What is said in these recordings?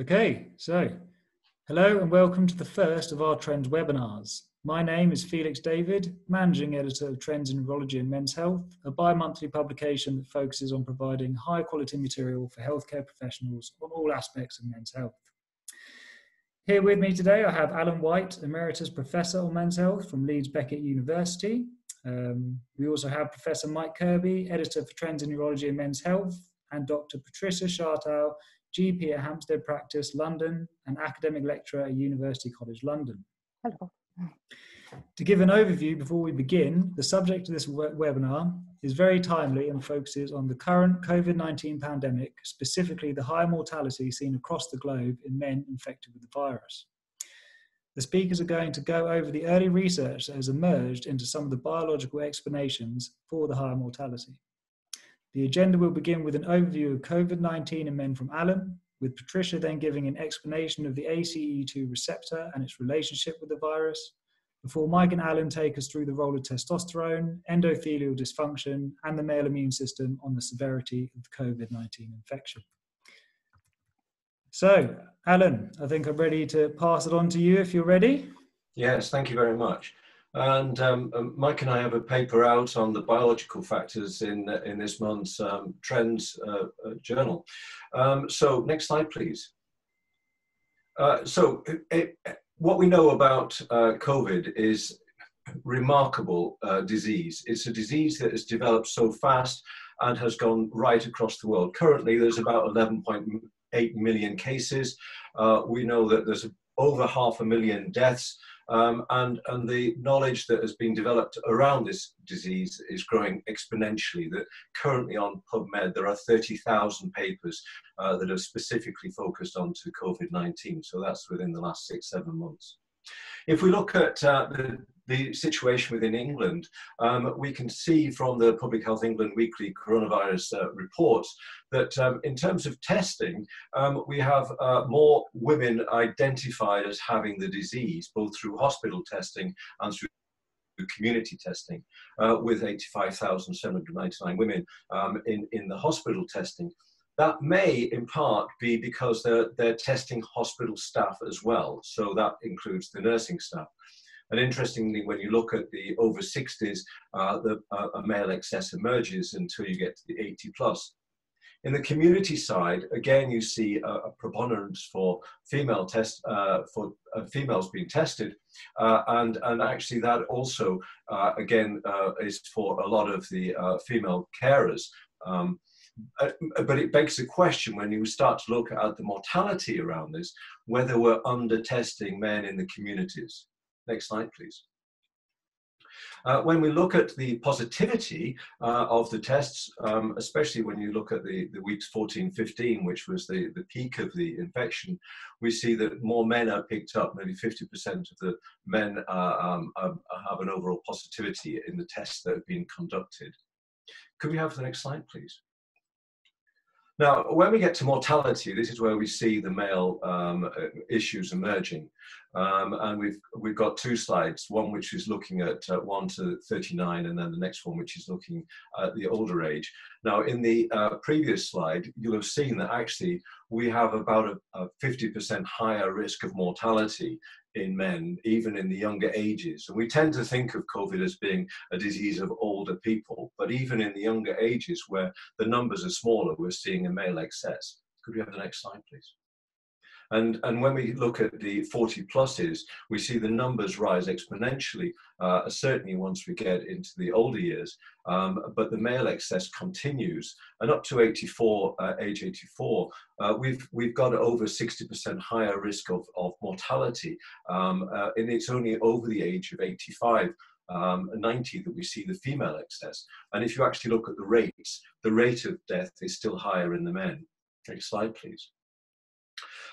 Okay, so hello and welcome to the first of our Trends webinars. My name is Felix David, Managing Editor of Trends in Urology and Men's Health, a bi-monthly publication that focuses on providing high quality material for healthcare professionals on all aspects of men's health. Here with me today, I have Alan White, Emeritus Professor on Men's Health from Leeds Beckett University. Um, we also have Professor Mike Kirby, Editor for Trends in Urology and Men's Health, and Dr. Patricia Schartau, GP at Hampstead Practice, London, and academic lecturer at University College London. Hello. To give an overview before we begin, the subject of this webinar is very timely and focuses on the current COVID 19 pandemic, specifically the high mortality seen across the globe in men infected with the virus. The speakers are going to go over the early research that has emerged into some of the biological explanations for the high mortality. The agenda will begin with an overview of COVID-19 in men from Alan, with Patricia then giving an explanation of the ACE2 receptor and its relationship with the virus, before Mike and Alan take us through the role of testosterone, endothelial dysfunction, and the male immune system on the severity of COVID-19 infection. So, Alan, I think I'm ready to pass it on to you if you're ready. Yes, thank you very much. And um, um, Mike and I have a paper out on the biological factors in, uh, in this month's um, Trends uh, uh, journal. Um, so next slide, please. Uh, so it, it, what we know about uh, COVID is remarkable uh, disease. It's a disease that has developed so fast and has gone right across the world. Currently, there's about 11.8 million cases. we know that there's over half a million deaths. Um, and, and the knowledge that has been developed around this disease is growing exponentially. That currently on PubMed there are 30,000 papers uh, that are specifically focused onto COVID-19. So that's within the last six, seven months. If we look at uh, the, the situation within England, um, we can see from the Public Health England weekly coronavirus uh, reports that um, in terms of testing, um, we have uh, more women identified as having the disease, both through hospital testing and through community testing, uh, with 85,799 women um, in, in the hospital testing. That may, in part, be because they're, they're testing hospital staff as well. So that includes the nursing staff. And interestingly, when you look at the over 60s, uh, the, uh, a male excess emerges until you get to the 80 plus. In the community side, again, you see a, a preponderance for female test uh, for uh, females being tested, uh, and and actually that also uh, again uh, is for a lot of the uh, female carers. Um, but it begs the question when you start to look at the mortality around this, whether we're under testing men in the communities. Next slide, please. Uh, when we look at the positivity uh, of the tests, um, especially when you look at the, the weeks 14, 15, which was the, the peak of the infection, we see that more men are picked up. Nearly 50% of the men uh, um, have an overall positivity in the tests that have been conducted. Could we have the next slide, please? Now, when we get to mortality, this is where we see the male um, issues emerging. Um, and we've, we've got two slides, one which is looking at uh, 1 to 39, and then the next one which is looking at the older age. Now, in the uh, previous slide, you'll have seen that actually we have about a 50% higher risk of mortality in men, even in the younger ages. And we tend to think of COVID as being a disease of older people, but even in the younger ages where the numbers are smaller, we're seeing a male excess. Could we have the next slide, please? And, and when we look at the 40 pluses, we see the numbers rise exponentially, uh, certainly once we get into the older years. Um, but the male excess continues. And up to 84, uh, age 84, uh, we've, we've got over 60% higher risk of, of mortality. Um, uh, and it's only over the age of 85 um, 90 that we see the female excess. And if you actually look at the rates, the rate of death is still higher in the men. Next slide, please.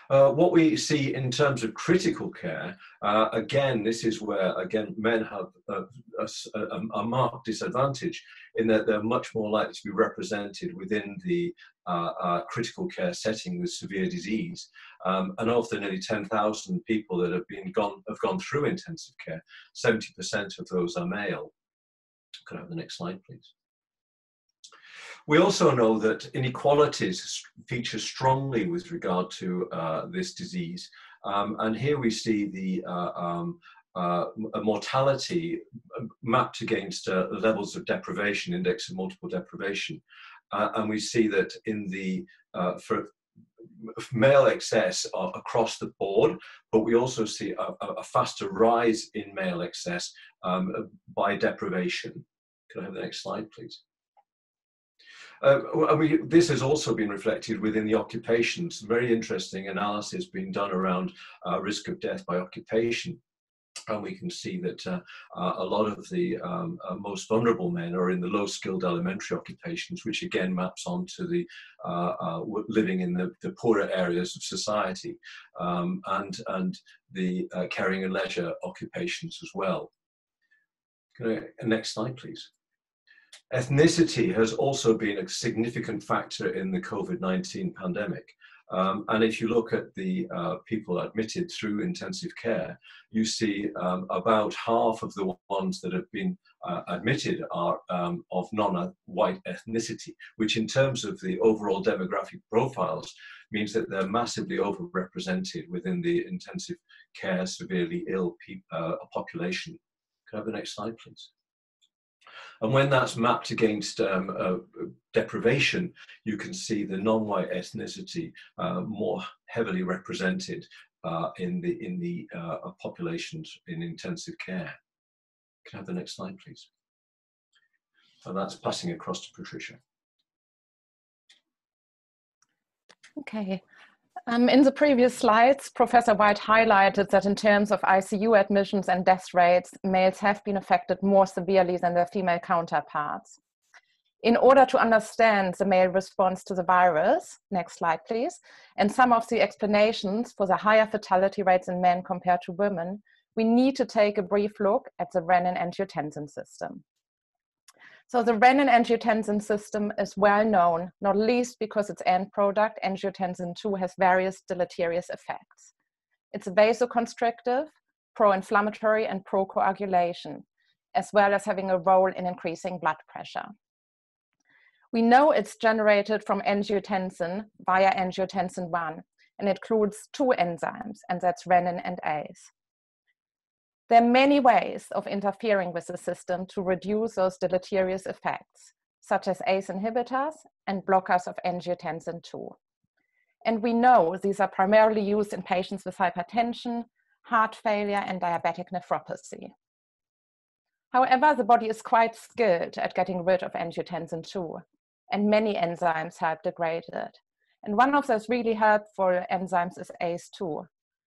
Uh, what we see in terms of critical care, uh, again, this is where, again, men have a, a, a, marked disadvantage in that they're much more likely to be represented within the uh, uh critical care setting with severe disease. Um, and of the nearly 10,000 people that have, been gone, have gone through intensive care, 70% of those are male. Could I have the next slide, please? We also know that inequalities feature strongly with regard to uh, this disease. Um, and here we see the uh, um, uh, mortality mapped against uh, levels of deprivation, index of multiple deprivation. Uh, and we see that in the, uh, for male excess across the board, but we also see a, a faster rise in male excess um, by deprivation. Can I have the next slide, please? Uh, I mean, this has also been reflected within the occupations. Very interesting analysis being done around uh, risk of death by occupation. And we can see that uh, uh a lot of the um, uh, most vulnerable men are in the low skilled elementary occupations, which again maps onto the uh, living in the, the, poorer areas of society um, and, and the caring and leisure occupations as well. I, next slide, please. Ethnicity has also been a significant factor in the COVID-19 pandemic. Um, and if you look at the uh, people admitted through intensive care, you see um, about half of the ones that have been uh, admitted are um, of non-white ethnicity, which in terms of the overall demographic profiles means that they're massively overrepresented within the intensive care severely ill uh, population. Can I have the next slide, please? And when that's mapped against um, uh, deprivation, you can see the non-white ethnicity uh, more heavily represented uh, in the, in the uh, populations in intensive care. Can I have the next slide, please? And that's passing across to Patricia. Okay, um, in the previous slides, Professor White highlighted that in terms of ICU admissions and death rates, males have been affected more severely than their female counterparts. In order to understand the male response to the virus, next slide please, and some of the explanations for the higher fatality rates in men compared to women, we need to take a brief look at the renin-angiotensin system. So the renin-angiotensin system is well known, not least because its end product, angiotensin 2, has various deleterious effects. It's vasoconstrictive, pro-inflammatory, and pro-coagulation, as well as having a role in increasing blood pressure. We know it's generated from angiotensin via angiotensin 1, and it includes two enzymes, and that's renin and ACE. There are many ways of interfering with the system to reduce those deleterious effects, such as ACE inhibitors and blockers of angiotensin II. And we know these are primarily used in patients with hypertension, heart failure, and diabetic nephropathy. However, the body is quite skilled at getting rid of angiotensin II, and many enzymes help degrade it. And one of those really helpful enzymes is ACE2,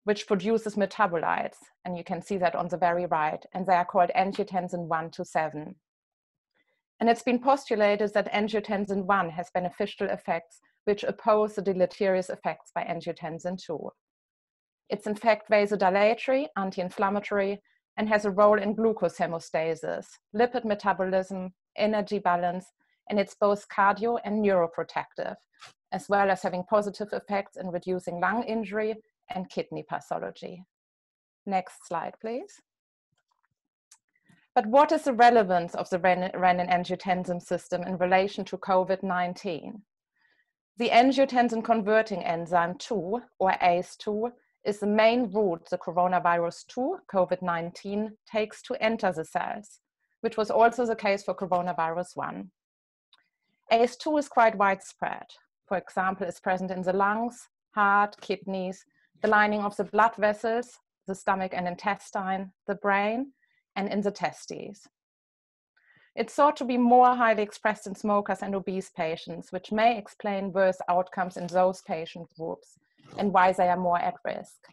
which produces metabolites. And you can see that on the very right. And they are called angiotensin 1 to 7. And it's been postulated that angiotensin 1 has beneficial effects which oppose the deleterious effects by angiotensin 2. It's in fact vasodilatory, anti-inflammatory, and has a role in glucose hemostasis, lipid metabolism, energy balance, and it's both cardio and neuroprotective, as well as having positive effects in reducing lung injury and kidney pathology. Next slide, please. But what is the relevance of the renin-angiotensin system in relation to COVID-19? The angiotensin converting enzyme 2, or ACE2, is the main route the coronavirus 2, COVID-19, takes to enter the cells, which was also the case for coronavirus 1. ACE2 is quite widespread. For example, it's present in the lungs, heart, kidneys, the lining of the blood vessels, the stomach and intestine, the brain, and in the testes. It's thought to be more highly expressed in smokers and obese patients, which may explain worse outcomes in those patient groups and why they are more at risk.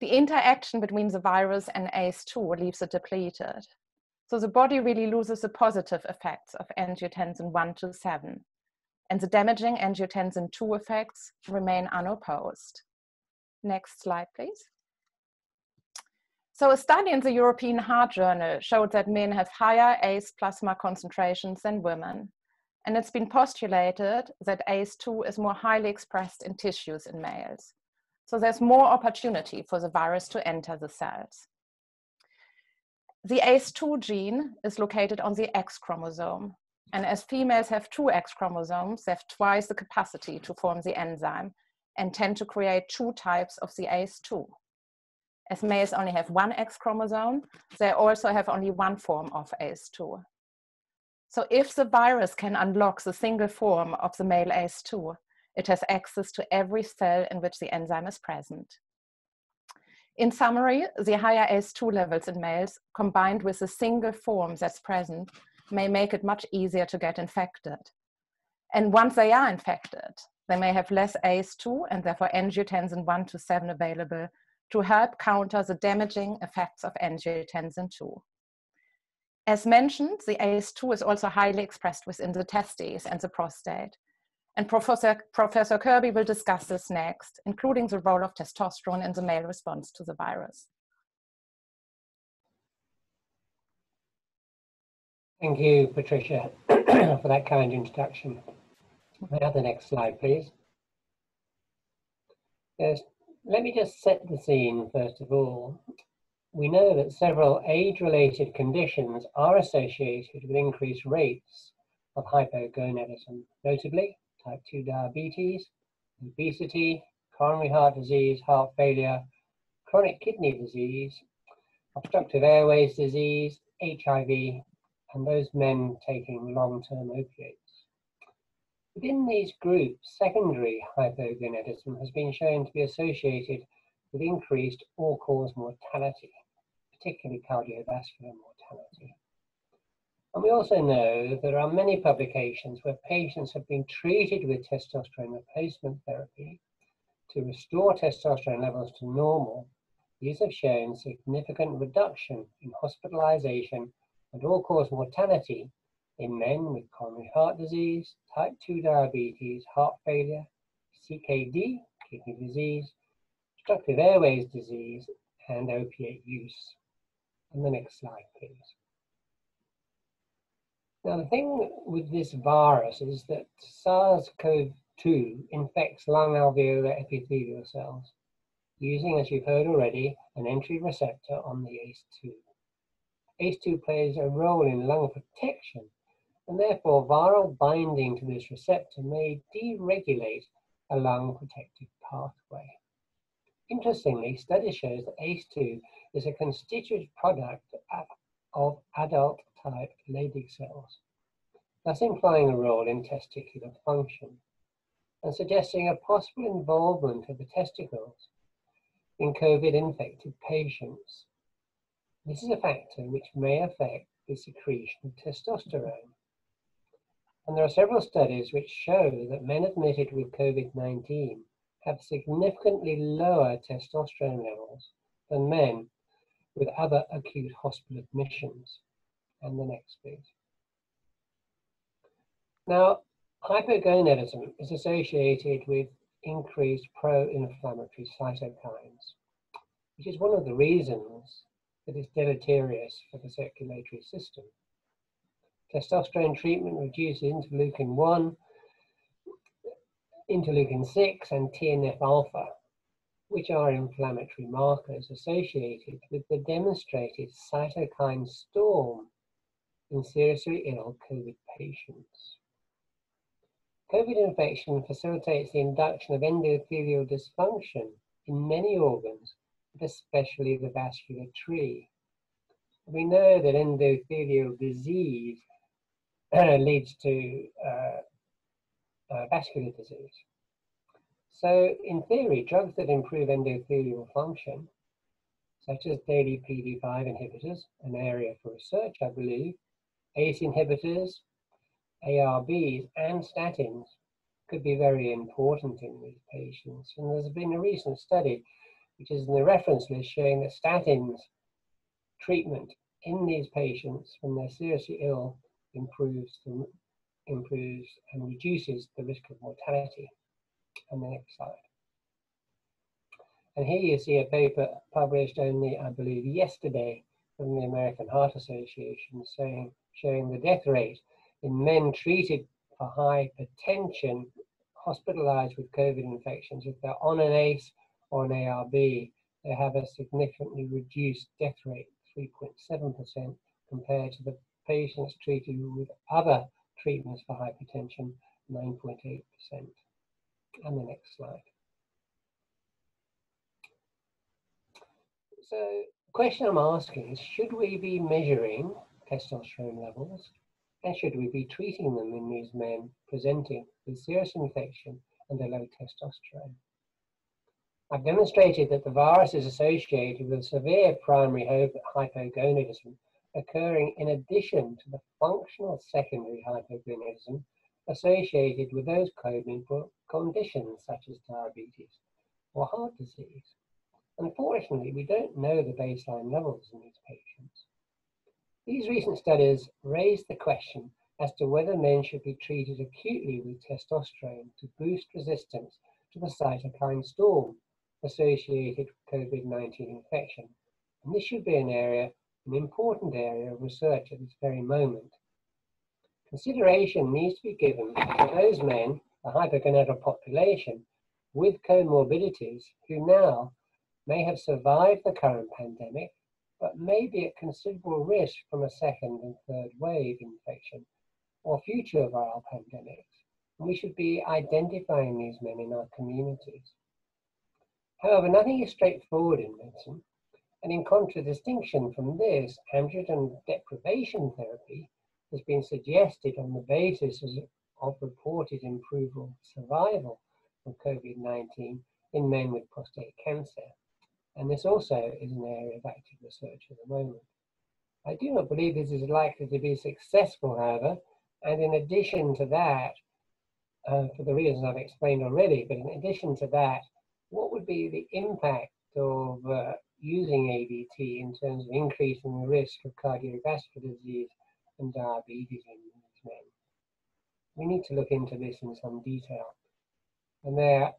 The interaction between the virus and ACE2 leaves it depleted. So the body really loses the positive effects of angiotensin 1 to 7, and the damaging angiotensin 2 effects remain unopposed. Next slide, please. So a study in the European Heart Journal showed that men have higher ACE plasma concentrations than women. And it's been postulated that ACE2 is more highly expressed in tissues in males. So there's more opportunity for the virus to enter the cells. The ACE2 gene is located on the X chromosome. And as females have two X chromosomes, they have twice the capacity to form the enzyme and tend to create two types of the ACE2. As males only have one X chromosome, they also have only one form of ACE2. So if the virus can unlock the single form of the male ACE2, it has access to every cell in which the enzyme is present. In summary, the higher ACE2 levels in males combined with the single form that's present may make it much easier to get infected. And once they are infected, they may have less ACE2 and therefore angiotensin 1 to 7 available to help counter the damaging effects of angiotensin 2. As mentioned, the ACE2 is also highly expressed within the testes and the prostate. And Professor, Professor Kirby will discuss this next, including the role of testosterone in the male response to the virus. Thank you, Patricia, for that kind introduction. May I have the next slide, please? Let me just set the scene first of all. We know that several age-related conditions are associated with increased rates of hypogonadism, notably type 2 diabetes, obesity, coronary heart disease, heart failure, chronic kidney disease, obstructive airways disease, HIV, and those men taking long-term opiates. Within these groups, secondary hypogonadism has been shown to be associated with increased all-cause mortality, particularly cardiovascular mortality. And we also know there are many publications where patients have been treated with testosterone replacement therapy to restore testosterone levels to normal. These have shown significant reduction in hospitalization and all-cause mortality in men with coronary heart disease, type 2 diabetes, heart failure, CKD, kidney disease, obstructive airways disease, and opiate use. And the next slide, please. Now, the thing with this virus is that SARS-CoV-2 infects lung alveolar epithelial cells using, as you've heard already, an entry receptor on the ACE2. ACE2 plays a role in lung protection, and therefore viral binding to this receptor may deregulate a lung protective pathway. Interestingly, study shows that ACE2 is a constituent product of adult type Leydig cells, thus implying a role in testicular function and suggesting a possible involvement of the testicles in COVID infected patients. This is a factor which may affect the secretion of testosterone. And there are several studies which show that men admitted with COVID 19 have significantly lower testosterone levels than men with other acute hospital admissions. And the next, please. Now, hypogonadism is associated with increased pro-inflammatory cytokines, which is one of the reasons that is deleterious for the circulatory system. Testosterone treatment reduces interleukin 1, interleukin 6, and TNF alpha, which are inflammatory markers associated with the demonstrated cytokine storm in seriously ill COVID patients. COVID infection facilitates the induction of endothelial dysfunction in many organs, but especially the vascular tree. We know that endothelial disease leads to uh, uh, vascular disease. So, in theory, drugs that improve endothelial function, such as daily PD5 inhibitors, an area for research, I believe, ACE inhibitors, ARBs, and statins could be very important in these patients. And there's been a recent study, which is in the reference list, showing that statins treatment in these patients when they're seriously ill improves, the, improves and reduces the risk of mortality. And the next slide. And here you see a paper published only, I believe, yesterday from the American Heart Association saying showing the death rate in men treated for hypertension hospitalized with COVID infections. If they're on an ACE or an ARB, they have a significantly reduced death rate, 3.7%, compared to the patients treated with other treatments for hypertension, 9.8%. And the next slide. So the question I'm asking is, should we be measuring testosterone levels and should we be treating them in these men presenting with serious infection and a low testosterone? I've demonstrated that the virus is associated with severe primary hypogonadism occurring in addition to the functional secondary hypogonadism associated with those coding conditions such as diabetes or heart disease. Unfortunately, we don't know the baseline levels in these patients. These recent studies raise the question as to whether men should be treated acutely with testosterone to boost resistance to the cytokine storm associated with COVID-19 infection. And this should be an area an important area of research at this very moment. Consideration needs to be given to those men, the hypogonadal population, with comorbidities who now may have survived the current pandemic, but may be at considerable risk from a second and third wave infection or future viral pandemics. And we should be identifying these men in our communities. However, nothing is straightforward in medicine, and in contradistinction from this, androgen deprivation therapy has been suggested on the basis of reported improved survival from COVID-19 in men with prostate cancer. And this also is an area of active research at the moment. I do not believe this is likely to be successful, however, and in addition to that, uh, for the reasons I've explained already, but in addition to that, what would be the impact of uh, using ADT in terms of increasing the risk of cardiovascular disease and diabetes in these men. We need to look into this in some detail. And there,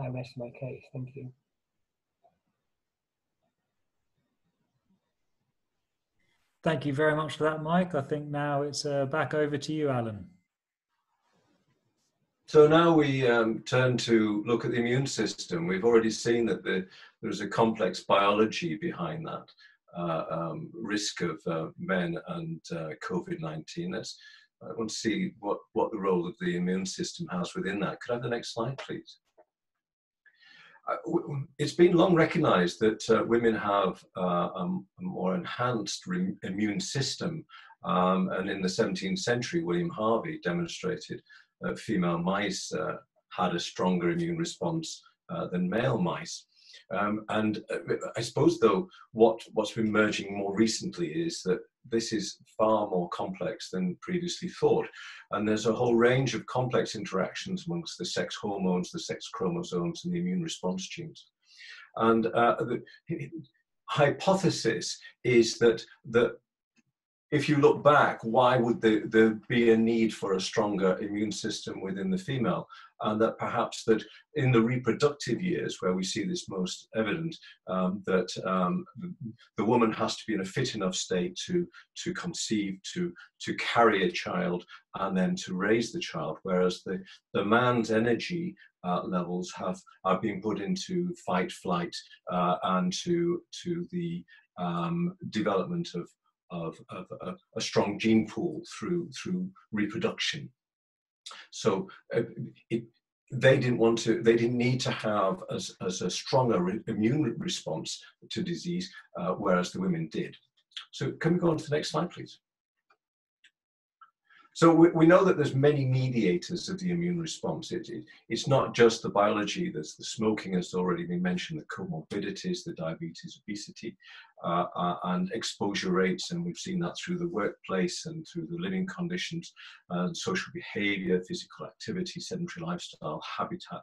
I rest my case. Thank you. Thank you very much for that, Mike. I think now it's uh, back over to you, Alan. So now we um, turn to look at the immune system. We've already seen that the, there's a complex biology behind that uh, um, risk of uh, men and uh, COVID-19. Let's I want to see what, what the role of the immune system has within that. Could I have the next slide, please? Uh, it's been long recognized that uh, women have uh, a more enhanced immune system. Um, and in the 17th century, William Harvey demonstrated female mice uh, had a stronger immune response uh, than male mice. Um, and I suppose, though, what, what's been emerging more recently is that this is far more complex than previously thought. And there's a whole range of complex interactions amongst the sex hormones, the sex chromosomes, and the immune response genes. And uh, the hypothesis is that the if you look back, why would there, there, be a need for a stronger immune system within the female? And that perhaps that in the reproductive years, where we see this most evident, um, that um, the woman has to be in a fit enough state to, to conceive, to, to carry a child, and then to raise the child, whereas the, the man's energy uh, levels have are being put into fight, flight, uh, and to, to the um, development of of, of, of a strong gene pool through, through reproduction. So uh, it, they didn't want to, they didn't need to have as, as a stronger re immune response to disease, uh, whereas the women did. So can we go on to the next slide, please? So we, we, know that there's many mediators of the immune response. It, it, it's not just the biology, there's the smoking has already been mentioned, the comorbidities, the diabetes, obesity, uh, uh, and exposure rates, and we've seen that through the workplace and through the living conditions, and social behavior, physical activity, sedentary lifestyle, habitat.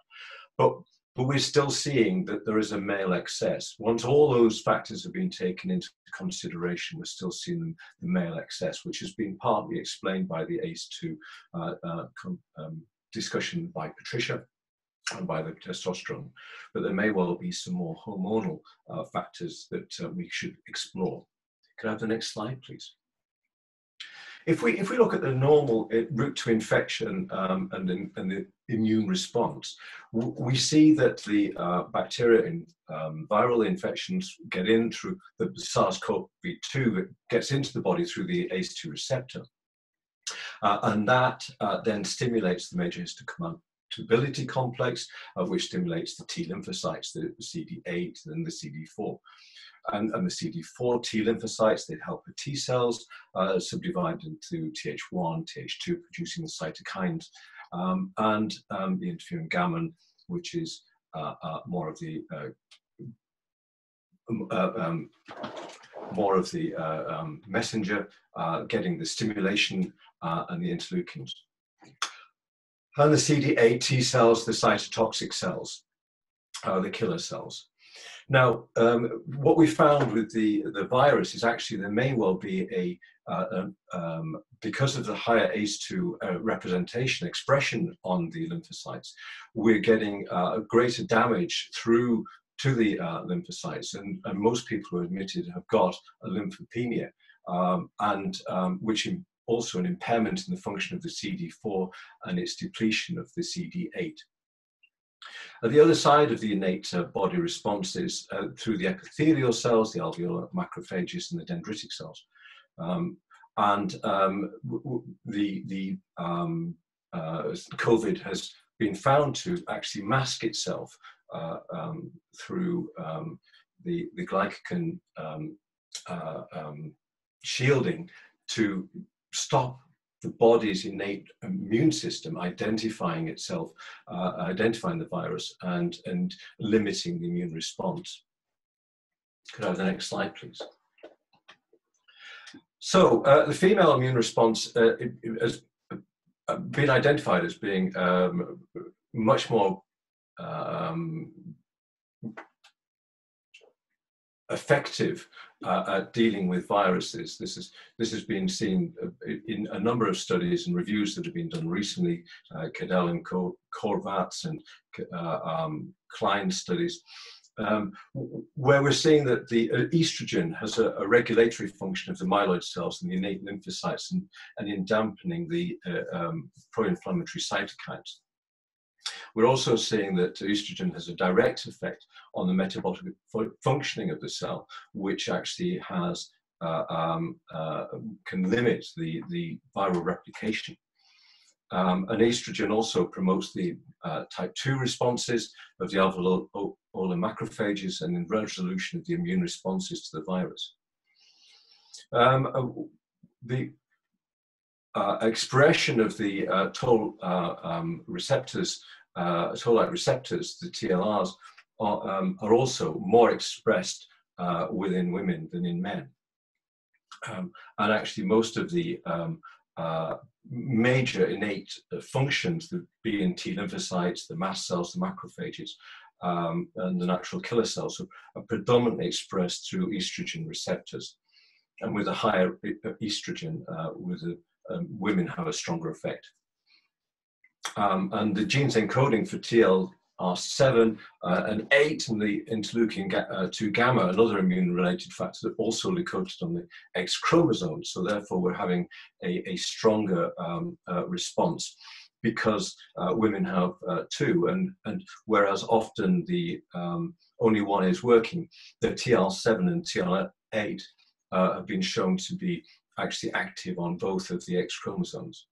But but we're still seeing that there is a male excess. Once all those factors have been taken into consideration, we're still seeing the male excess, which has been partly explained by the ACE2 uh, uh, um, discussion by Patricia and by the testosterone. But there may well be some more hormonal uh, factors that uh, we should explore. Could I have the next slide, please? If we, if we look at the normal uh, route to infection um, and, and the immune response, we see that the uh, bacteria and um, viral infections get in through the SARS-CoV-2 that gets into the body through the ACE2 receptor. Uh, and that uh, then stimulates the major histocompatibility complex, uh, which stimulates the T lymphocytes, the CD8 and the CD4. And, and, the CD4 T lymphocytes, they'd help the T cells uh, subdivide into Th1, Th2, producing the cytokines, um, and um, the interferon gamma, which is uh, uh, more of the uh, uh, um, more of the uh, um, messenger, getting the stimulation and the interleukins. And the CD8 T cells, the cytotoxic cells, the killer cells. Now, um, what we found with the, the virus is actually there may well be a, uh, um, because of the higher ACE2 uh, representation expression on the lymphocytes, we're getting uh, greater damage through to the uh, lymphocytes, and, and, most people who are admitted have got a lymphopenia, um, and um, which also an impairment in the function of the CD4 and its depletion of the CD8. The other side of the innate uh, body responses uh, through the epithelial cells, the alveolar macrophages, and the dendritic cells. Um, and um, the, the um, uh, COVID has been found to actually mask itself uh, um, through um, the, the glycan um, uh, shielding to stop the body's innate immune system identifying itself, uh, identifying the virus and, and limiting the immune response. Could I have the next slide, please? So uh, the female immune response uh, has been identified as being um, much more um, effective uh, at dealing with viruses. This, is, this has been seen uh, in a number of studies and reviews that have been done recently, uh, Cadell and Korvatz and uh, um, Klein studies, um, where we're seeing that the uh, estrogen has a, a, regulatory function of the myeloid cells and the innate lymphocytes and, and in dampening the uh, um, pro-inflammatory cytokines. We're also seeing that estrogen has a direct effect on the metabolic functioning of the cell, which actually has uh, um, uh, can limit the, the viral replication. Um, and estrogen also promotes the uh, type 2 responses of the alveolar macrophages and in resolution of the immune responses to the virus. Um, uh, the uh, expression of the uh, toll um, receptors, uh, toll-like receptors, the TLRs, are, um, are also more expressed uh, within women than in men. Um, and actually, most of the um, uh, major innate functions, the B and T lymphocytes, the mast cells, the macrophages, um, and the natural killer cells, are predominantly expressed through estrogen receptors. And with a higher estrogen, with a um, women have a stronger effect. Um, and the genes encoding for TLR7 uh, and 8 and the interleukin uh, 2 gamma, another immune related factor, that also encoded on the X chromosome. So, therefore, we're having a, a stronger um, uh, response because uh, women have uh, two, and, and whereas often the um, only one is working, the TL7 and TL8 uh, have been shown to be actually active on both of the X chromosomes.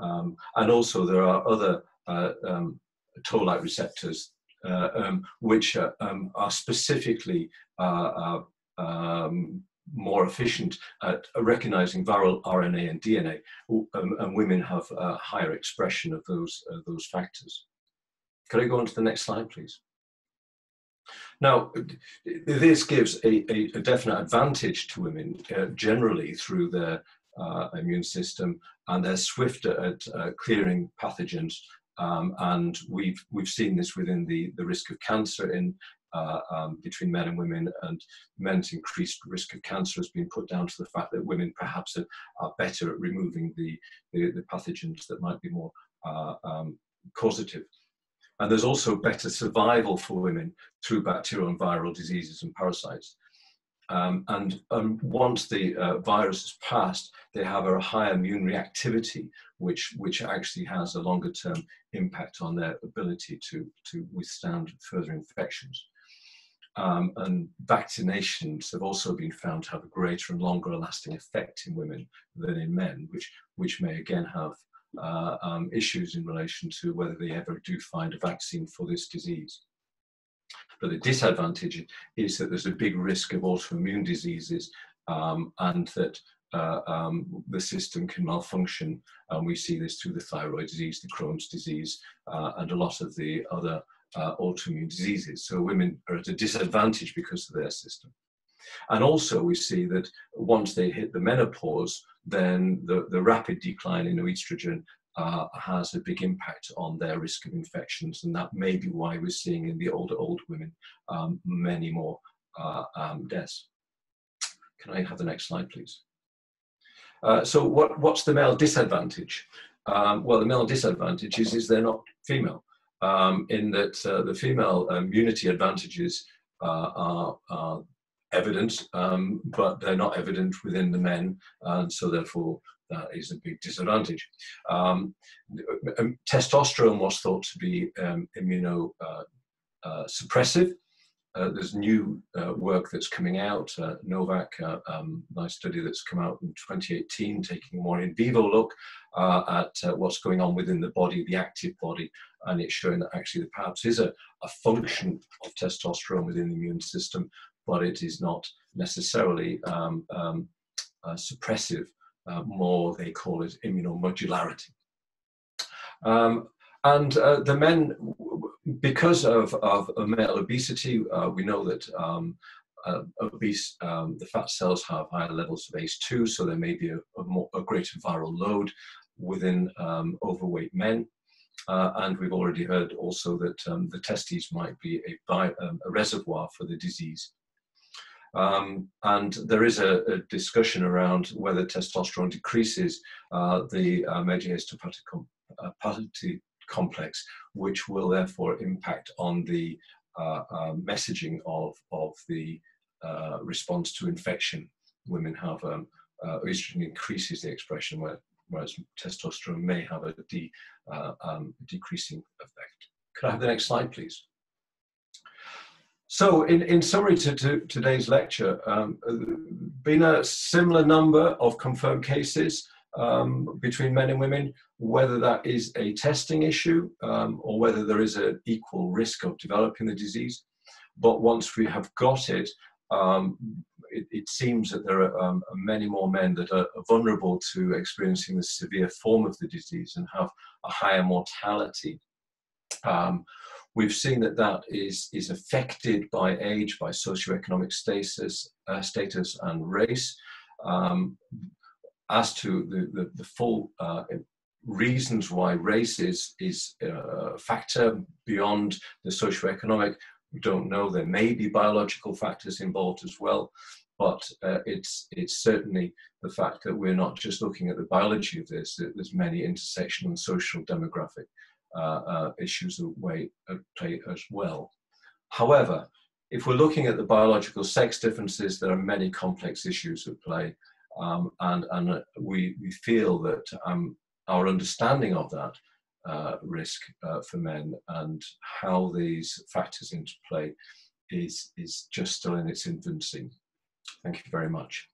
Um, and also there are other uh, um, toll-like receptors uh, um, which are, um, are specifically uh, uh, um, more efficient at recognizing viral RNA and DNA, um, and women have a higher expression of those, those factors. Could I go on to the next slide, please? Now, this gives a, a, a definite advantage to women uh, generally through their uh, immune system, and they're swifter at uh, clearing pathogens. Um, and we've we've seen this within the the risk of cancer in uh, um, between men and women, and men's increased risk of cancer has been put down to the fact that women perhaps are, are better at removing the, the, the pathogens that might be more uh, um, causative. And there's also better survival for women through bacterial and viral diseases and parasites. Um, and um, once the uh, virus has passed, they have a higher immune reactivity, which, which actually has a longer term impact on their ability to, to withstand further infections. Um, and vaccinations have also been found to have a greater and longer lasting effect in women than in men, which, which may again have uh, um, issues in relation to whether they ever do find a vaccine for this disease. But the disadvantage is that there's a big risk of autoimmune diseases um, and that uh, um, the system can malfunction. And we see this through the thyroid disease, the Crohn's disease, uh, and a lot of the other uh, autoimmune diseases. So women are at a disadvantage because of their system. And also we see that once they hit the menopause, then the, the rapid decline in estrogen uh, has a big impact on their risk of infections. And that may be why we're seeing in the older, older women um, many more uh, um, deaths. Can I have the next slide, please? Uh, so what, what's the male disadvantage? Um, well, the male disadvantage is, is they're not female, um, in that uh, the female immunity advantages uh, are, are, evident, um, but they're not evident within the men, and so therefore that is a big disadvantage. Um, um, testosterone was thought to be um, immunosuppressive, uh, uh, there's new uh, work that's coming out, uh, Novak, uh, um, nice study that's come out in 2018, taking a more in vivo look uh, at uh, what's going on within the body, the active body, and it's showing that actually perhaps is a, a function of testosterone within the immune system, but it is not necessarily um, um, suppressive, more they call it immunomodularity. Um, and the men because of, of, of male obesity, uh, we know that um, uh, obese, um, the fat cells have higher levels of ACE2, so there may be a, a, more, a greater viral load within um, overweight men. Uh, and we've already heard also that um, the testes might be a, um, a, reservoir for the disease. Um, and there is a, a, discussion around whether testosterone decreases uh, the uh, major histopathology uh, complex, which will therefore impact on the uh, uh, messaging of, of the uh, response to infection. Women have um, estrogen increases the expression, where, whereas testosterone may have a de, um, decreasing effect. Could I have the next slide, please? So, in, in summary to, to today's lecture, um, been a similar number of confirmed cases um, between men and women, whether that is a testing issue um, or whether there is an equal risk of developing the disease. But once we have got it, um, it, it, seems that there are um, many more men that are vulnerable to experiencing the severe form of the disease and have a higher mortality. Um, we've seen that that is, is affected by age, by socioeconomic status, uh, status and race. Um, as to the, the, the full uh, reasons why race is, is a factor beyond the socioeconomic, we don't know. There may be biological factors involved as well, but uh, it's, it's certainly the fact that we're not just looking at the biology of this, there's many intersectional and social demographic uh, uh, issues that way, at play as well. However, if we're looking at the biological sex differences, there are many complex issues at play. Um, and and uh, we, we feel that um, our understanding of that uh, risk uh, for men and how these factors into play is, is just still in its infancy. Thank you very much.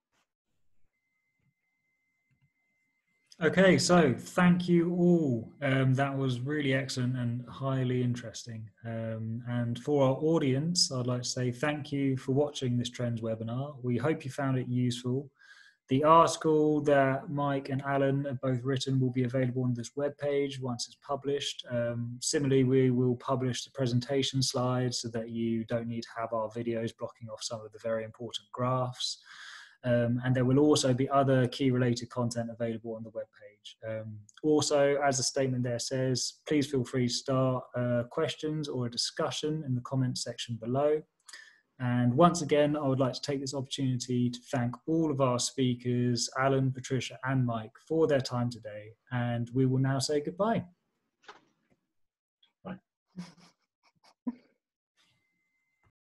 Okay, so thank you all. Um, that was really excellent and highly interesting. Um, and for our audience, I'd like to say thank you for watching this Trends webinar. We hope you found it useful. The article that Mike and Alan have both written will be available on this webpage once it's published. Um, similarly, we will publish the presentation slides so that you don't need to have our videos blocking off some of the very important graphs. Um, and there will also be other key related content available on the webpage. Um, also, as the statement there says, please feel free to start uh, questions or a discussion in the comments section below. And once again, I would like to take this opportunity to thank all of our speakers, Alan, Patricia, and Mike, for their time today. And we will now say goodbye. Bye.